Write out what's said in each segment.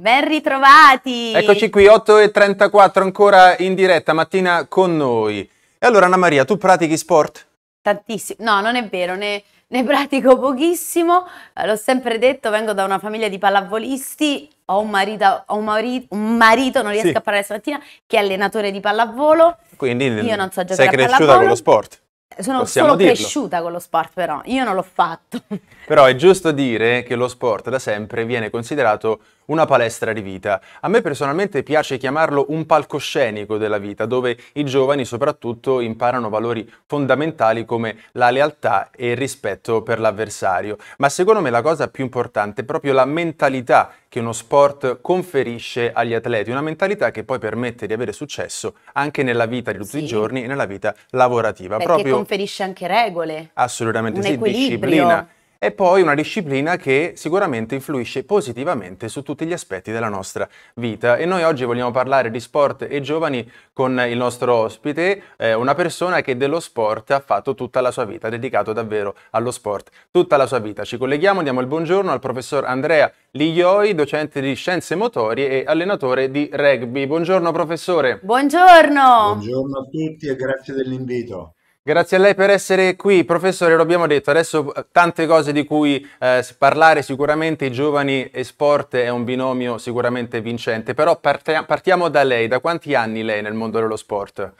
Ben ritrovati! Eccoci qui, 8.34 ancora in diretta, mattina con noi. E allora Anna Maria, tu pratichi sport? Tantissimo, no non è vero, ne, ne pratico pochissimo, eh, l'ho sempre detto, vengo da una famiglia di pallavolisti, ho un marito, ho un marito, un marito non riesco sì. a parlare stamattina, che è allenatore di pallavolo, quindi io non so giocare sei cresciuta con lo sport? Sono Possiamo solo dirlo. cresciuta con lo sport però, io non l'ho fatto. Però è giusto dire che lo sport da sempre viene considerato una palestra di vita. A me personalmente piace chiamarlo un palcoscenico della vita, dove i giovani soprattutto imparano valori fondamentali come la lealtà e il rispetto per l'avversario. Ma secondo me la cosa più importante è proprio la mentalità che uno sport conferisce agli atleti, una mentalità che poi permette di avere successo anche nella vita di tutti sì. i giorni e nella vita lavorativa. Perché proprio... conferisce anche regole. Assolutamente un sì, equilibrio. disciplina è poi una disciplina che sicuramente influisce positivamente su tutti gli aspetti della nostra vita. E noi oggi vogliamo parlare di sport e giovani con il nostro ospite, eh, una persona che dello sport ha fatto tutta la sua vita, dedicato davvero allo sport tutta la sua vita. Ci colleghiamo, diamo il buongiorno al professor Andrea Liglioi, docente di scienze motorie e allenatore di rugby. Buongiorno professore. Buongiorno. Buongiorno a tutti e grazie dell'invito. Grazie a lei per essere qui. Professore, lo abbiamo detto, adesso eh, tante cose di cui eh, parlare, sicuramente i giovani e sport è un binomio sicuramente vincente, però partia partiamo da lei. Da quanti anni lei nel mondo dello sport?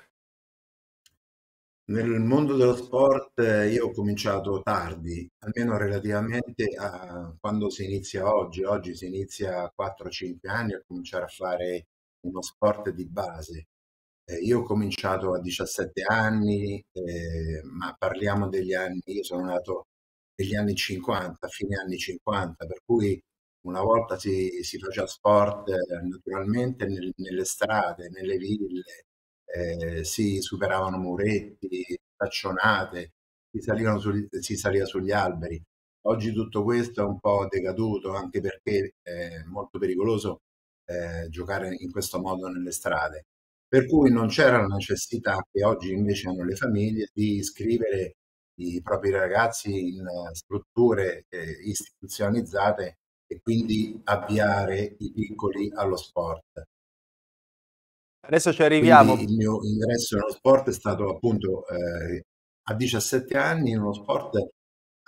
Nel mondo dello sport eh, io ho cominciato tardi, almeno relativamente a quando si inizia oggi. Oggi si inizia a 4-5 anni a cominciare a fare uno sport di base. Eh, io ho cominciato a 17 anni, eh, ma parliamo degli anni, io sono nato negli anni 50, fine anni 50, per cui una volta si, si faceva sport eh, naturalmente nel, nelle strade, nelle ville, eh, si superavano muretti, staccionate, si, si, saliva sugli alberi. Oggi tutto questo è un po' decaduto anche perché è molto pericoloso eh, giocare in questo modo nelle strade. Per cui non c'era la necessità, che oggi invece hanno le famiglie, di iscrivere i propri ragazzi in strutture eh, istituzionalizzate e quindi avviare i piccoli allo sport. Adesso ci arriviamo. Quindi il mio ingresso nello sport è stato appunto eh, a 17 anni in uno sport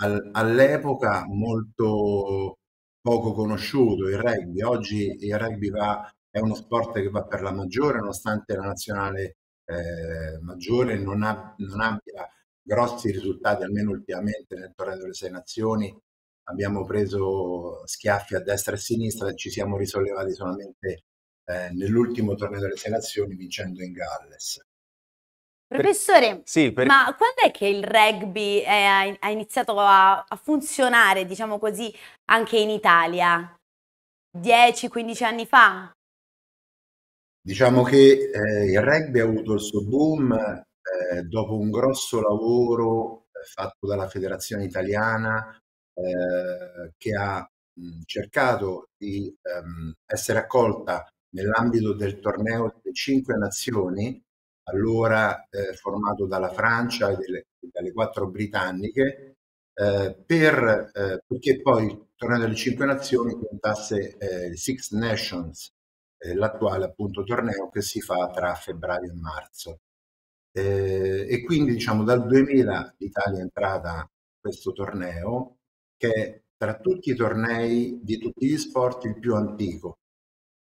al, all'epoca molto poco conosciuto, il rugby. Oggi il rugby va è uno sport che va per la maggiore, nonostante la nazionale eh, maggiore non, ha, non, abbia grossi risultati, almeno ultimamente nel torneo delle sei nazioni. Abbiamo preso schiaffi a destra e a sinistra e ci siamo risollevati solamente eh, nell'ultimo torneo delle sei nazioni vincendo in Galles. Professore, sì, per... ma quando è che il rugby è, ha iniziato a, a funzionare, diciamo così, anche in Italia? 10-15 anni fa? Diciamo che eh, il rugby ha avuto il suo boom eh, dopo un grosso lavoro eh, fatto dalla Federazione Italiana eh, che ha mh, cercato di ehm, essere accolta nell'ambito del torneo delle cinque nazioni, allora eh, formato dalla Francia e delle, dalle quattro britanniche, per, perché poi il torneo delle cinque nazioni diventasse Six Nations eh, l'attuale appunto torneo che si fa tra febbraio e marzo. Eh, e quindi diciamo dal 2000 l'Italia è entrata in questo torneo che tra tutti i tornei di tutti gli sport il più antico,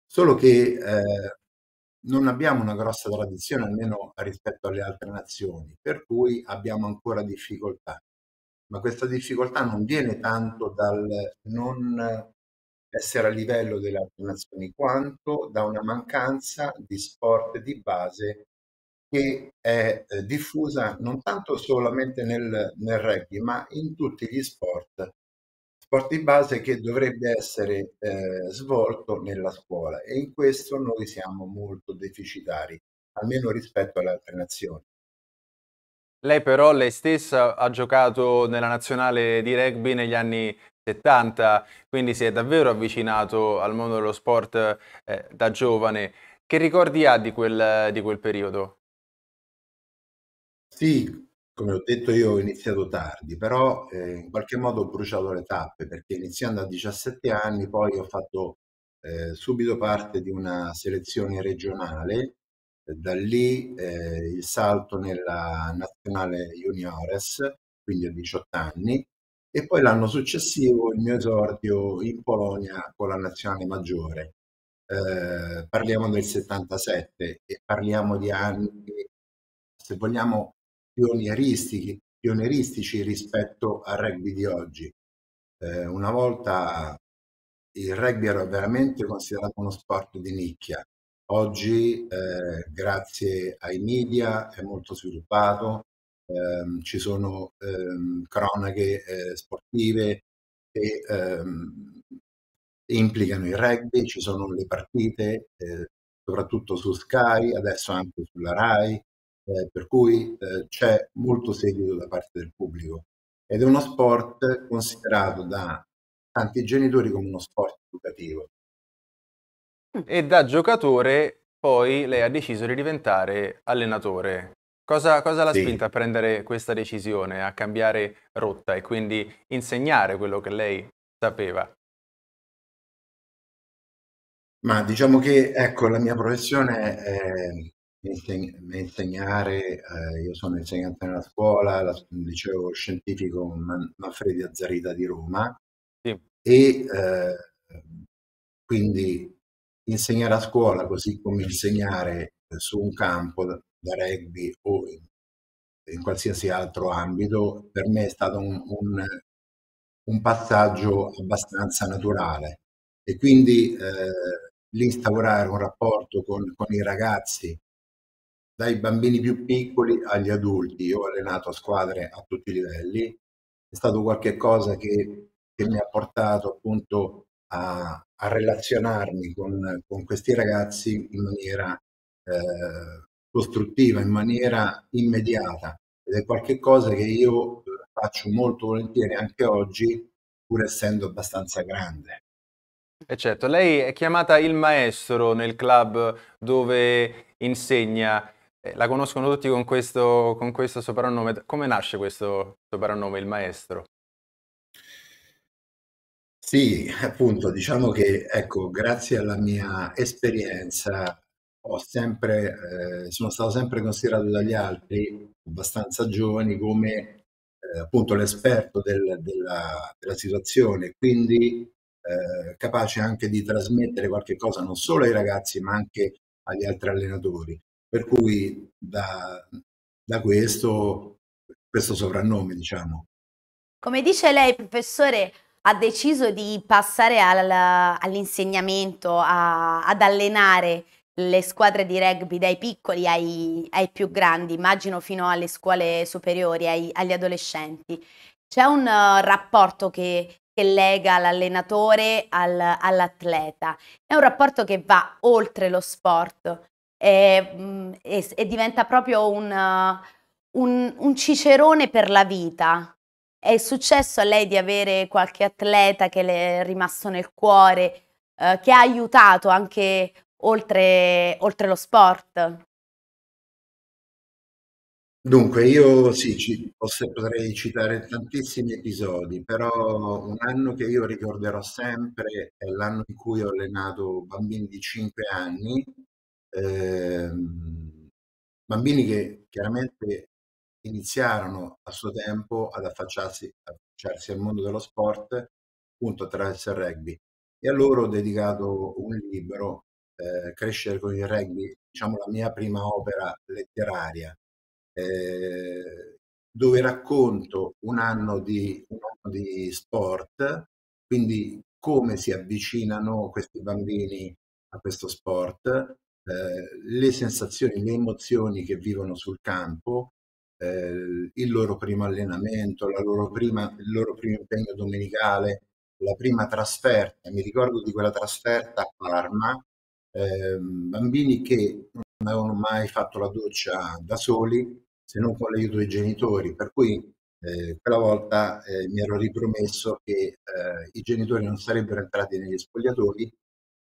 solo che eh, non abbiamo una grossa tradizione almeno rispetto alle altre nazioni, per cui abbiamo ancora difficoltà. Ma questa difficoltà non viene tanto dal non essere a livello delle altre nazioni, quanto da una mancanza di sport di base che è eh, diffusa non tanto solamente nel, nel rugby, ma in tutti gli sport. Sport di base che dovrebbe essere eh, svolto nella scuola e in questo noi siamo molto deficitari, almeno rispetto alle altre nazioni. Lei però, lei stessa, ha giocato nella nazionale di rugby negli anni 70, quindi si è davvero avvicinato al mondo dello sport eh, da giovane. Che ricordi ha di quel, di quel periodo? Sì, come ho detto io ho iniziato tardi, però eh, in qualche modo ho bruciato le tappe perché iniziando a 17 anni poi ho fatto eh, subito parte di una selezione regionale, da lì eh, il salto nella nazionale juniores, quindi a 18 anni, e poi l'anno successivo il mio esordio in Polonia con la nazionale maggiore. Eh, parliamo del 77 e parliamo di anni, se vogliamo, pionieristici, pionieristici rispetto al rugby di oggi. Eh, una volta il rugby era veramente considerato uno sport di nicchia. Oggi, eh, grazie ai media, è molto sviluppato, ehm, ci sono ehm, cronache eh, sportive che ehm, implicano il rugby, ci sono le partite, eh, soprattutto su Sky, adesso anche sulla RAI, eh, per cui eh, c'è molto seguito da parte del pubblico ed è uno sport considerato da tanti genitori come uno sport educativo. E da giocatore poi lei ha deciso di diventare allenatore. Cosa, cosa l'ha Sì. spinta a prendere questa decisione, a cambiare rotta e quindi insegnare quello che lei sapeva? Ma diciamo che ecco, la mia professione è inseg- insegnare, eh, io sono insegnante nella scuola, al liceo scientifico Man- Manfredi Azzarita di Roma Sì. e eh, quindi insegnare a scuola così come insegnare su un campo da, rugby o in, in qualsiasi altro ambito, per me è stato un, un, un passaggio abbastanza naturale. E quindi eh, l'instaurare un rapporto con, con i ragazzi, dai bambini più piccoli agli adulti, io ho allenato squadre a tutti i livelli, è stato qualcosa che, che mi ha portato appunto a, a relazionarmi con, con, questi ragazzi in maniera eh, costruttiva, in maniera immediata ed è qualcosa che io faccio molto volentieri anche oggi, pur essendo abbastanza grande. E certo, lei è chiamata il maestro nel club dove insegna, eh, la conoscono tutti con questo, con questo soprannome. Come nasce questo soprannome, il maestro? Sì, appunto, diciamo che ecco, grazie alla mia esperienza ho sempre, eh, sono stato sempre considerato dagli altri, abbastanza giovani, come eh, appunto l'esperto del, della, della, situazione, quindi eh, capace anche di trasmettere qualche cosa non solo ai ragazzi ma anche agli altri allenatori. Per cui da, da questo, questo soprannome, diciamo. Come dice lei, professore, ha deciso di passare al, all'insegnamento, a, ad allenare le squadre di rugby dai piccoli ai, ai, più grandi, immagino fino alle scuole superiori, ai, agli adolescenti. C'è un uh, rapporto che, che, lega l'allenatore al, all'atleta, è un rapporto che va oltre lo sport e, mm, e, e diventa proprio un, uh, un, un cicerone per la vita. È successo a lei di avere qualche atleta che le è rimasto nel cuore, eh, che ha aiutato anche oltre, oltre lo sport? Dunque, io sì, ci, potrei citare tantissimi episodi, però un anno che io ricorderò sempre è l'anno in cui ho allenato bambini di 5 anni, ehm, bambini che chiaramente iniziarono a suo tempo ad affacciarsi, affacciarsi al mondo dello sport appunto attraverso il rugby e a loro ho dedicato un libro eh, Crescere con il rugby, diciamo la mia prima opera letteraria, eh, dove racconto un anno, di, un anno di sport, quindi come si avvicinano questi bambini a questo sport, eh, le sensazioni, le emozioni che vivono sul campo, eh, il loro primo allenamento, loro prima, il loro primo impegno domenicale, la prima trasferta. Mi ricordo di quella trasferta a Parma, eh, bambini che non avevano mai fatto la doccia da soli se non con l'aiuto dei genitori, per cui eh, quella volta eh, mi ero ripromesso che eh, i genitori non sarebbero entrati negli spogliatoi,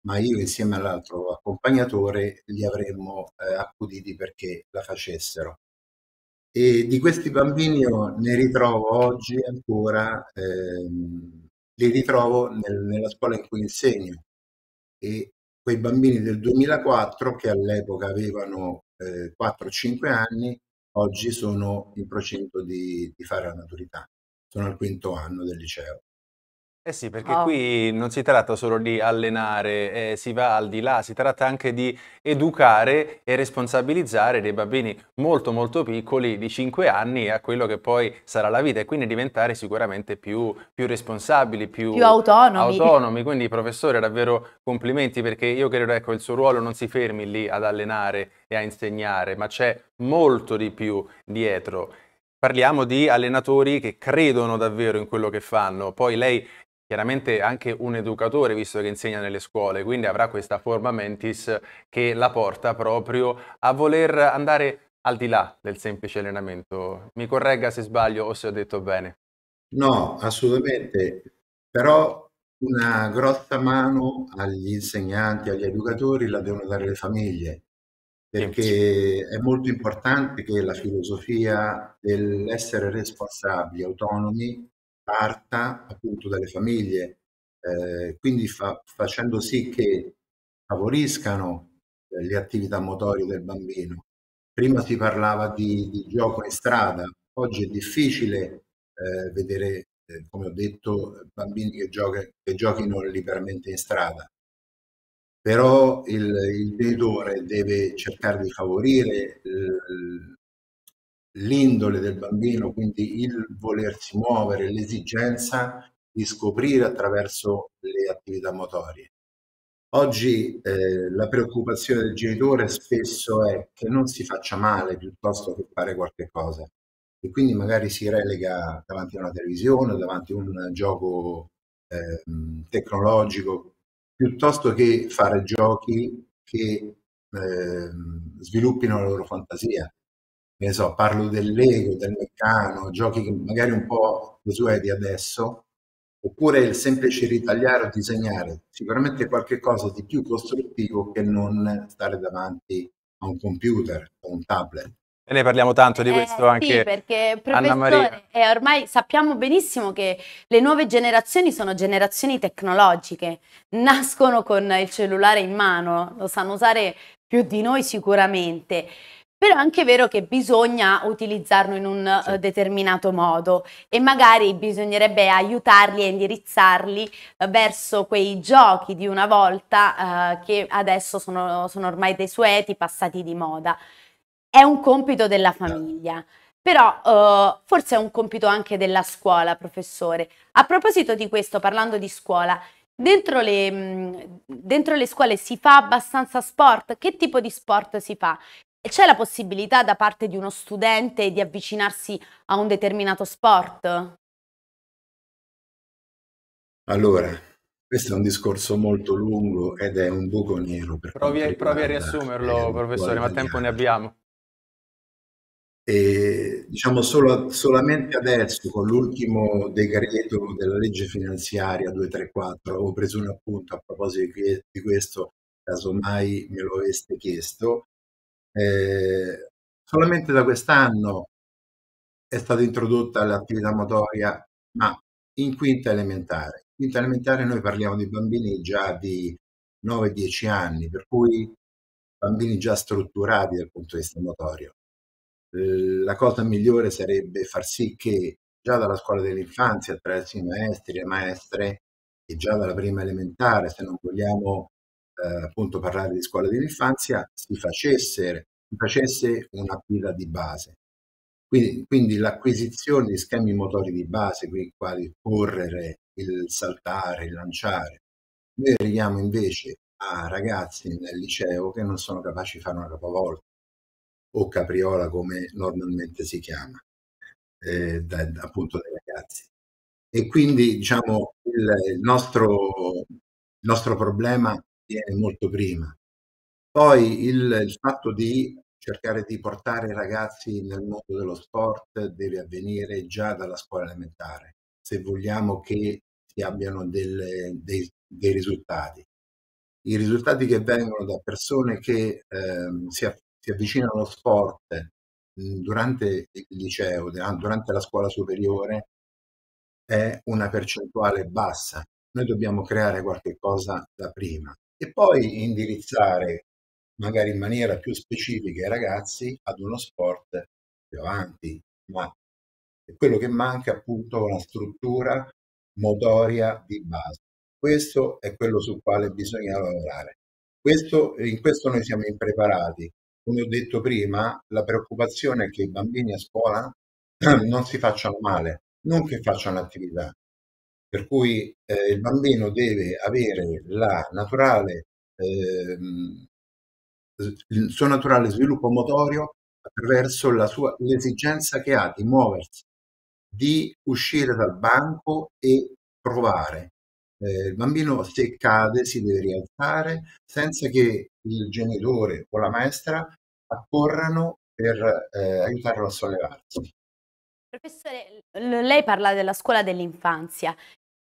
ma io insieme all'altro accompagnatore li avremmo eh, accuditi perché la facessero. E di questi bambini io ne ritrovo oggi ancora, ehm, li ritrovo nel, nella scuola in cui insegno. e quei bambini del 2004 che all'epoca avevano eh, 4-5 anni, oggi sono in procinto di, di fare la maturità, sono al quinto anno del liceo. Eh sì, perché oh. qui non si tratta solo di allenare, eh, si va al di là, si tratta anche di educare e responsabilizzare dei bambini molto molto piccoli di 5 anni a quello che poi sarà la vita e quindi diventare sicuramente più, più responsabili, più, più autonomi. autonomi. Quindi professore davvero complimenti perché io credo che ecco, il suo ruolo non si fermi lì ad allenare e a insegnare, ma c'è molto di più dietro. Parliamo di allenatori che credono davvero in quello che fanno. Poi lei chiaramente anche un educatore, visto che insegna nelle scuole, quindi avrà questa forma mentis che la porta proprio a voler andare al di là del semplice allenamento. Mi corregga se sbaglio o se ho detto bene. No, assolutamente, però una grossa mano agli insegnanti, agli educatori la devono dare le famiglie, perché è molto importante che la filosofia dell'essere responsabili, autonomi, parta appunto dalle famiglie, eh, quindi fa, facendo sì che favoriscano eh, le attività motorie del bambino. Prima si parlava di, di gioco in strada, oggi è difficile eh, vedere, eh, come ho detto, bambini che, gioca, che, giochino liberamente in strada. Però il, il genitore deve cercare di favorire il, l'indole del bambino, quindi il volersi muovere, l'esigenza di scoprire attraverso le attività motorie. Oggi eh, la preoccupazione del genitore spesso è che non si faccia male piuttosto che fare qualche cosa e quindi magari si relega davanti a una televisione, davanti a un gioco eh, tecnologico, piuttosto che fare giochi che eh, sviluppino la loro fantasia ne so, parlo del Lego, del Meccano, giochi che magari un po' desueti adesso, oppure il semplice ritagliare o disegnare, sicuramente qualche cosa di più costruttivo che non stare davanti a un computer o un tablet. E ne parliamo tanto di questo eh, anche sì, perché professore, eh, ormai sappiamo benissimo che le nuove generazioni sono generazioni tecnologiche, nascono con il cellulare in mano, lo sanno usare più di noi sicuramente. Però è anche vero che bisogna utilizzarlo in un sì. uh, determinato modo e magari bisognerebbe aiutarli e indirizzarli uh, verso quei giochi di una volta uh, che adesso sono, sono, ormai desueti, passati di moda. È un compito della famiglia. Però forse è un compito anche della scuola, professore. A proposito di questo, parlando di scuola, Dentro le, dentro le, scuole si fa abbastanza sport? Che tipo di sport si fa? C'è la possibilità da parte di uno studente di avvicinarsi a un determinato sport? Allora, questo è un discorso molto lungo ed è un buco nero. provi, provi a riassumerlo, professore, ma tempo ne abbiamo. E, diciamo solo, solamente adesso, con l'ultimo decreto della legge finanziaria 234, avevo preso un appunto a proposito di questo, casomai me lo aveste chiesto, eh, solamente da quest'anno è stata introdotta l'attività motoria, ma in quinta elementare. In quinta elementare noi parliamo di bambini già di 9-10 anni, per cui bambini già strutturati dal punto di vista motorio. La cosa migliore sarebbe far sì che già dalla scuola dell'infanzia, attraverso i maestri e le maestre, e già dalla prima elementare, se non vogliamo eh, appunto parlare di scuola dell'infanzia, si facesse, si facesse un'attività di base. Quindi, quindi l'acquisizione di schemi motori di base, quei quali correre, il saltare, il lanciare. Noi arriviamo invece a ragazzi nel liceo che non sono capaci di fare una capovolta o capriola come normalmente si chiama, eh, da, appunto dai ragazzi. E quindi diciamo il, il, nostro, il nostro problema viene molto prima. Poi il, il fatto di cercare di portare i ragazzi nel mondo dello sport deve avvenire già dalla scuola elementare, se vogliamo che si abbiano delle, dei, dei, risultati. I risultati che vengono da persone che eh, si, si, avvicinano allo sport mh, durante il liceo, durante la scuola superiore, è una percentuale bassa. Noi dobbiamo creare qualche cosa da prima e poi indirizzare magari in maniera più specifica i ragazzi ad uno sport più avanti, ma quello che manca è appunto una struttura motoria di base. Questo è quello sul quale bisogna lavorare. Questo, in questo noi siamo impreparati. Come ho detto prima, la preoccupazione è che i bambini a scuola non si facciano male, non che facciano attività. Per cui eh, il bambino deve avere la naturale, eh, il suo naturale sviluppo motorio attraverso la sua, l'esigenza che ha di muoversi, di uscire dal banco e provare. Eh, il bambino se cade si deve rialzare senza che il genitore o la maestra accorrano per eh, aiutarlo a sollevarsi. Professore, lei parla della scuola dell'infanzia.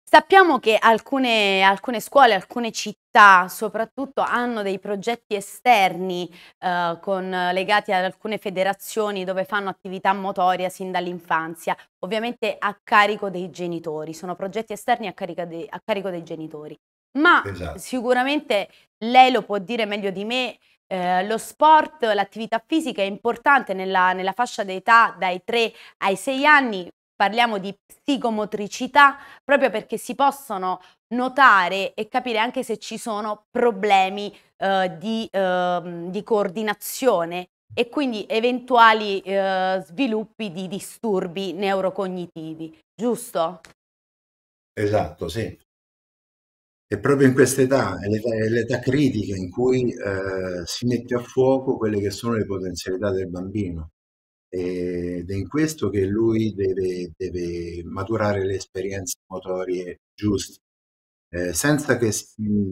Sappiamo che alcune, alcune, scuole, alcune città soprattutto hanno dei progetti esterni eh, con, legati ad alcune federazioni dove fanno attività motoria sin dall'infanzia, ovviamente a carico dei genitori, sono progetti esterni a, de, a carico dei genitori. Ma esatto. sicuramente lei lo può dire meglio di me, eh, lo sport, l'attività fisica è importante nella, nella fascia d'età dai 3 ai 6 anni parliamo di psicomotricità proprio perché si possono notare e capire anche se ci sono problemi eh, di, eh, di, coordinazione e quindi eventuali eh, sviluppi di disturbi neurocognitivi, giusto? Esatto, sì. E proprio in questa età, è l'età, è l'età critica in cui eh, si mette a fuoco quelle che sono le potenzialità del bambino ed è in questo che lui deve, deve maturare le esperienze motorie giuste, eh, senza che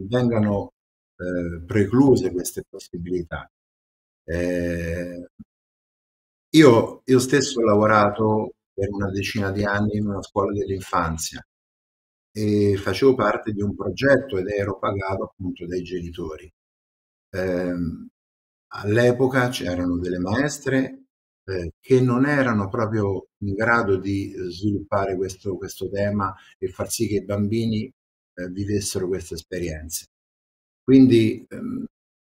vengano eh, precluse queste possibilità. Eh, io, io stesso ho lavorato per una decina di anni in una scuola dell'infanzia e facevo parte di un progetto ed ero pagato appunto dai genitori. Eh, all'epoca c'erano delle maestre eh, che non erano proprio in grado di sviluppare questo, questo tema e far sì che i bambini eh, vivessero queste esperienze. Quindi ehm,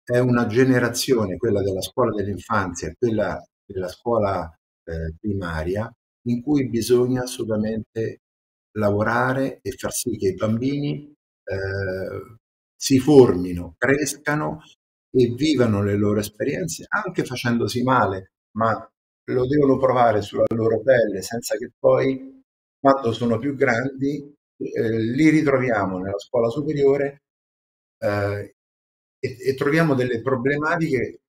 è una generazione, quella della scuola dell'infanzia, quella della scuola eh, primaria, in cui bisogna assolutamente lavorare e far sì che i bambini eh, si formino, crescano e vivano le loro esperienze anche facendosi male, ma lo devono provare sulla loro pelle senza che poi, quando sono più grandi, eh, li ritroviamo nella scuola superiore eh, e, e, troviamo delle problematiche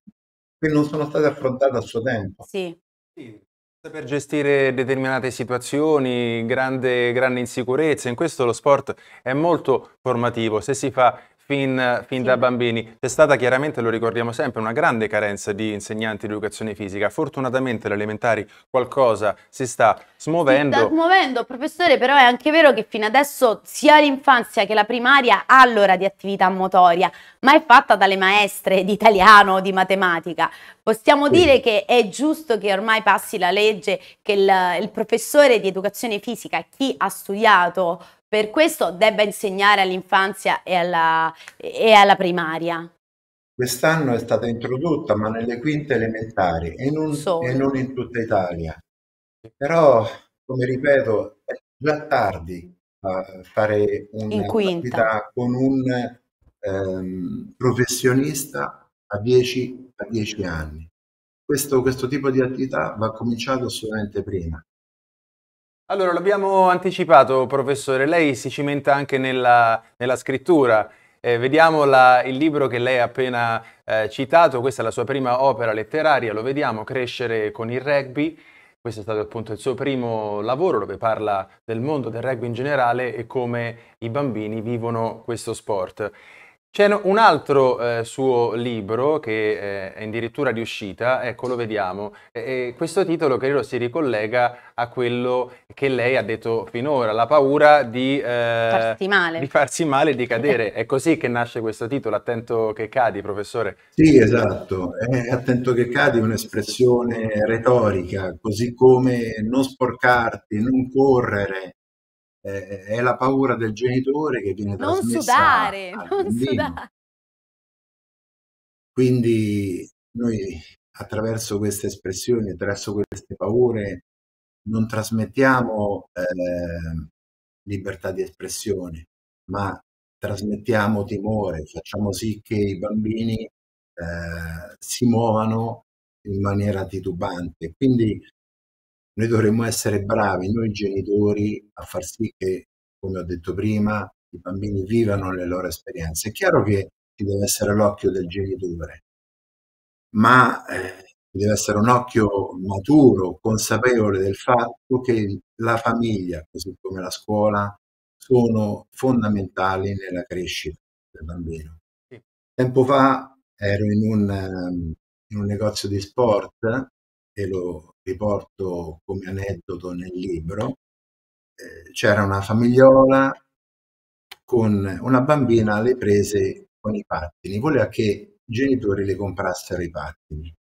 che non sono state affrontate a suo tempo. Sì. sì. Per gestire determinate situazioni, grande, grande insicurezza, in questo lo sport è molto formativo, se si fa fin, fin sì. da bambini. C'è stata chiaramente, lo ricordiamo sempre, una grande carenza di insegnanti di educazione fisica. Fortunatamente le elementari qualcosa si sta smuovendo. Si sta smuovendo, professore, però è anche vero che fino adesso sia l'infanzia che la primaria ha l'ora di attività motoria, ma è fatta dalle maestre di italiano di matematica. Possiamo sì. dire che è giusto che ormai passi la legge che il, il professore di educazione fisica, chi ha studiato per questo debba insegnare all'infanzia e alla, e alla primaria. Quest'anno è stata introdotta, ma nelle quinte elementari e non, e non in tutta Italia. Però, come ripeto, è già tardi a fare un'attività con un ehm, professionista a 10, a 10 anni. Questo, questo tipo di attività va cominciato assolutamente prima. Allora, l'abbiamo anticipato, professore, lei si cimenta anche nella, nella scrittura. Eh, vediamo la, il libro che lei ha appena eh, citato, questa è la sua prima opera letteraria, lo vediamo, Crescere con il rugby. Questo è stato appunto il suo primo lavoro dove parla del mondo del rugby in generale e come i bambini vivono questo sport. C'è un altro eh, suo libro che eh, è addirittura di uscita, ecco lo vediamo, e questo titolo credo si ricollega a quello che lei ha detto finora, la paura di, eh, farsi, male. di farsi male e di cadere. è così che nasce questo titolo, attento che cadi, professore. Sì, esatto, è attento che cadi un'espressione retorica, così come non sporcarti, non correre, è la paura del genitore che viene non sudare, non sudare. quindi noi attraverso queste espressioni, attraverso queste paure, non trasmettiamo eh, libertà di espressione, ma trasmettiamo timore, facciamo sì che i bambini eh, si muovano in maniera titubante. Quindi noi dovremmo essere bravi, noi genitori, a far sì che, come ho detto prima, i bambini vivano le loro esperienze. È chiaro che ci deve essere l'occhio del genitore, ma eh, deve essere un occhio maturo, consapevole del fatto che la famiglia, così come la scuola, sono fondamentali nella crescita del bambino. Tempo fa ero in un, ehm, in un negozio di sport e lo riporto come aneddoto nel libro. Eh, c'era una famigliola con una bambina alle prese con i pattini, voleva che i genitori le comprassero i pattini.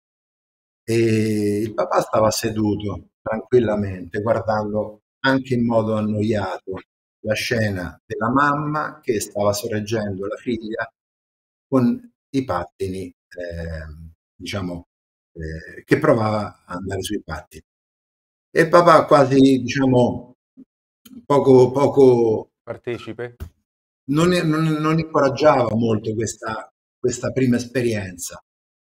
E il papà stava seduto tranquillamente, guardando anche in modo annoiato la scena della mamma che stava sorreggendo la figlia con i pattini, eh, diciamo, eh, che provava a andare sui pattini. E papà quasi, diciamo, poco, poco partecipe non, non, non incoraggiava molto questa, questa prima esperienza.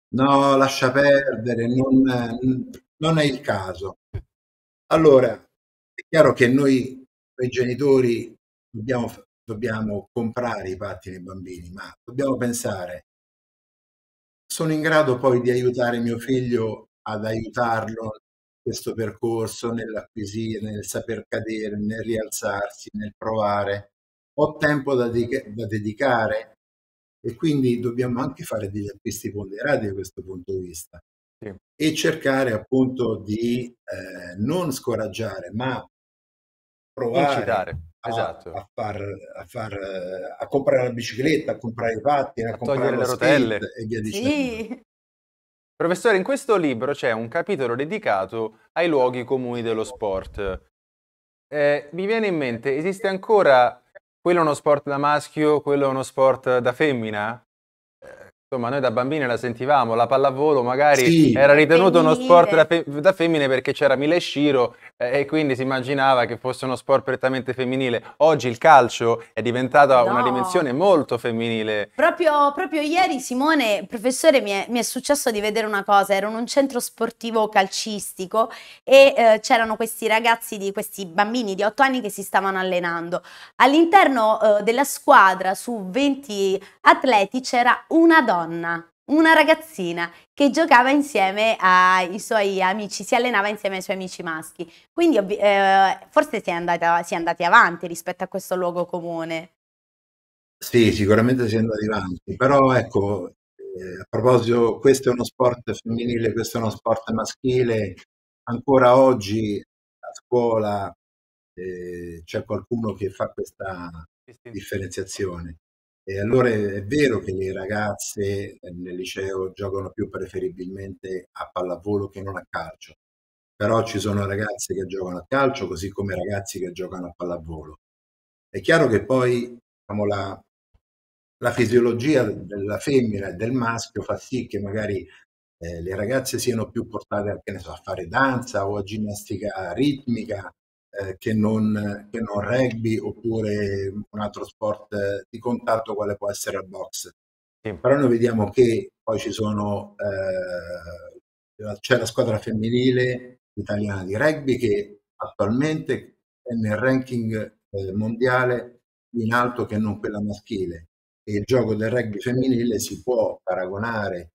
No, lascia perdere, non, non, è il caso. Allora, è chiaro che noi, noi genitori, dobbiamo, dobbiamo comprare i pattini ai bambini, ma dobbiamo pensare, sono in grado poi di aiutare mio figlio ad aiutarlo in questo percorso, nell'acquisire, nel saper cadere, nel rialzarsi, nel provare. Ho tempo da, de- da dedicare e quindi dobbiamo anche fare degli acquisti ponderati da questo punto di vista. Sì. e cercare appunto di eh, non scoraggiare ma provare a, esatto. a, far, a, far, a, comprare la bicicletta, a comprare i pattini, a, a comprare le rotelle e via dicendo. Sì. Professore, in questo libro c'è un capitolo dedicato ai luoghi comuni dello sport. Eh, mi viene in mente, esiste ancora quello è uno sport da maschio, quello è uno sport da femmina? Insomma, noi da bambini la sentivamo, la pallavolo magari sì, era ritenuto uno sport da, fe- da, femmine perché c'era Mile Shiro eh, e quindi si immaginava che fosse uno sport prettamente femminile. Oggi il calcio è diventata no. una dimensione molto femminile. Proprio, proprio ieri, Simone, professore, mi è, mi è, successo di vedere una cosa, ero in un centro sportivo calcistico e eh, c'erano questi ragazzi, di, questi bambini di 8 anni che si stavano allenando. All'interno eh, della squadra, su 20 atleti, c'era una donna donna, una ragazzina che giocava insieme ai suoi amici, si allenava insieme ai suoi amici maschi. Quindi eh, forse si è, andata, si è andati avanti rispetto a questo luogo comune. Sì, sicuramente si è andati avanti, però ecco, eh, a proposito, questo è uno sport femminile, questo è uno sport maschile, ancora oggi a scuola eh, c'è qualcuno che fa questa differenziazione. E allora è vero che le ragazze nel liceo giocano più preferibilmente a pallavolo che non a calcio, però ci sono ragazze che giocano a calcio così come ragazzi che giocano a pallavolo. È chiaro che poi diciamo, la, la fisiologia della femmina e del maschio fa sì che magari eh, le ragazze siano più portate so, a fare danza o a ginnastica ritmica eh, che, non, che, non, rugby oppure un altro sport di contatto quale può essere il box. Sì. Però noi vediamo che poi ci sono, eh, c'è la squadra femminile italiana di rugby che attualmente è nel ranking eh, mondiale in alto che non quella maschile e il gioco del rugby femminile si può paragonare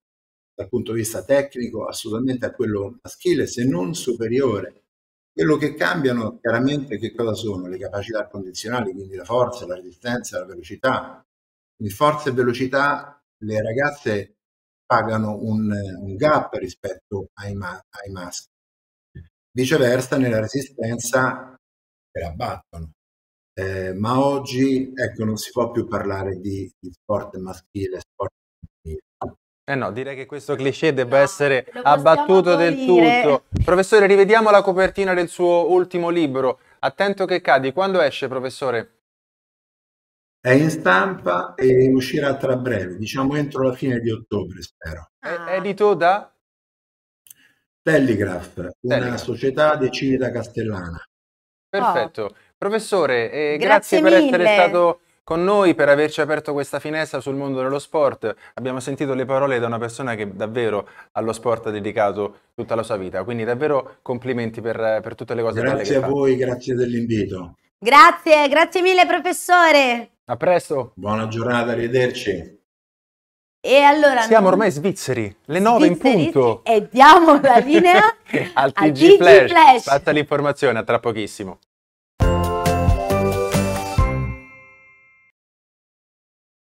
dal punto di vista tecnico assolutamente a quello maschile se non superiore quello che cambiano chiaramente che cosa sono? Le capacità condizionali, quindi la forza, la resistenza, la velocità. In forza e velocità le ragazze pagano un, un gap rispetto ai, ai maschi. Viceversa, nella resistenza le abbattono. Eh, ma oggi ecco, non si può più parlare di, di sport maschile, sport eh no, direi che questo cliché debba no, essere abbattuto del tutto. Professore, rivediamo la copertina del suo ultimo libro. Attento che cadi. Quando esce, professore? È in stampa e uscirà tra breve, diciamo entro la fine di ottobre, spero. È edito da? Telegraph, una Telegraph. società di Civita Castellana. Perfetto. Professore, eh, Grazie grazie, per essere stato con noi, per averci aperto questa finestra sul mondo dello sport. Abbiamo sentito le parole da una persona che davvero allo sport ha dedicato tutta la sua vita, quindi davvero complimenti per, per tutte le cose belle Grazie a fa. voi, grazie dell'invito. Grazie, grazie mille professore. A presto. Buona giornata, arrivederci. E allora Siamo noi- ormai svizzeri, le 9 in punto. E diamo la linea Al al TG TG Flash. Flash. Passa l'informazione, a tra pochissimo.